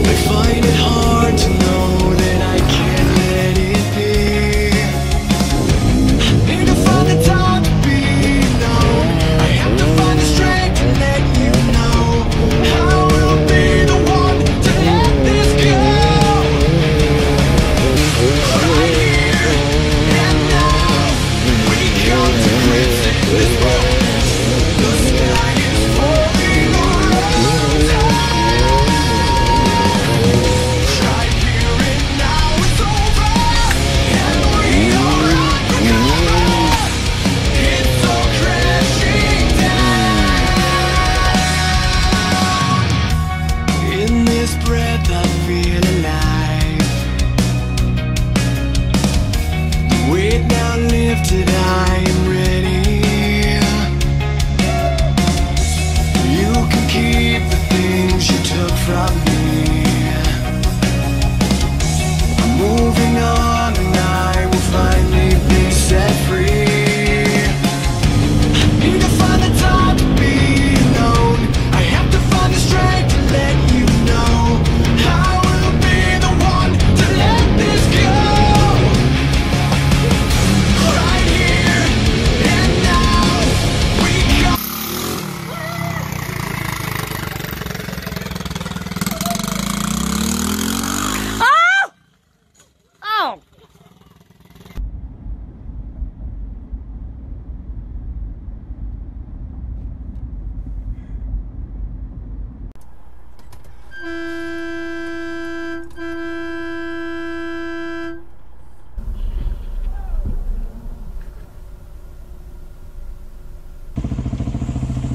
I find it hard to know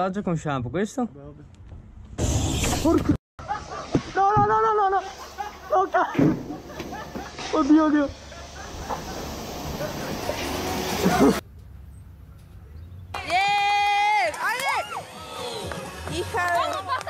Lavaggio con shampoo, questo? Porco... No, no, no, no, no, no! Oh, cazzo! Oddio, oddio! Yeah! Hija!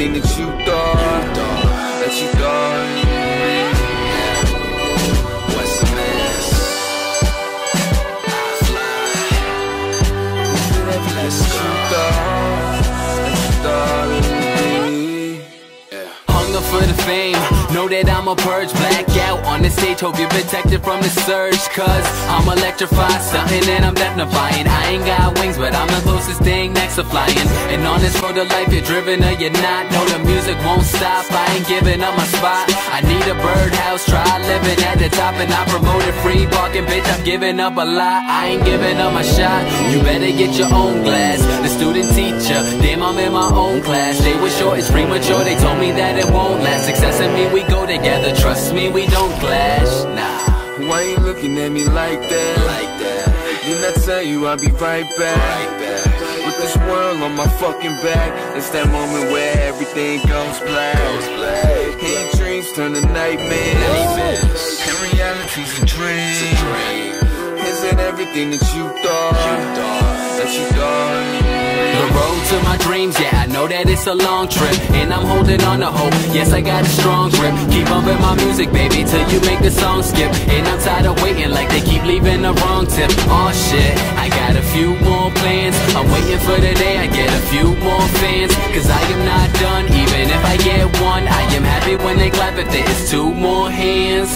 everything that you thought? That you thought? What's the mess? I fly. That you? That you for the fame, know that I'ma purge black out on the stage. Hope you're protected from the surge, cause I'm electrified, something that I'm death-defying. I ain't got wings, but I'm the closest thing next to flying. And on this road to life, you're driven or you're not. No, the music won't stop, I ain't giving up my spot. I need a birdhouse, try living at the top, and I promoted free parking, bitch. I'm giving up a lot, I ain't giving up my shot. You better get your own glass. The student teacher, damn, I'm in my own class. They were short, it's premature, they told me that it won't last. Success and me, we go together. Trust me, we don't clash. Nah. Why you looking at me like that? Like that. Didn't I tell you I'll be right back? With this world on my fucking back, it's that moment where everything goes black. And dreams turn to nightmares. And reality's a dream. Is it everything that you thought? That you thought? The road to my dreams, yeah, I know that it's a long trip. And I'm holding on to hope, yes, I got a strong grip. Keep my music, baby, till you make the song skip. And I'm tired of waiting like they keep leaving the wrong tip. Oh shit, I got a few more plans. I'm waiting for the day I get a few more fans. Cause I am not done, even if I get one. I am happy when they clap if there's two more hands.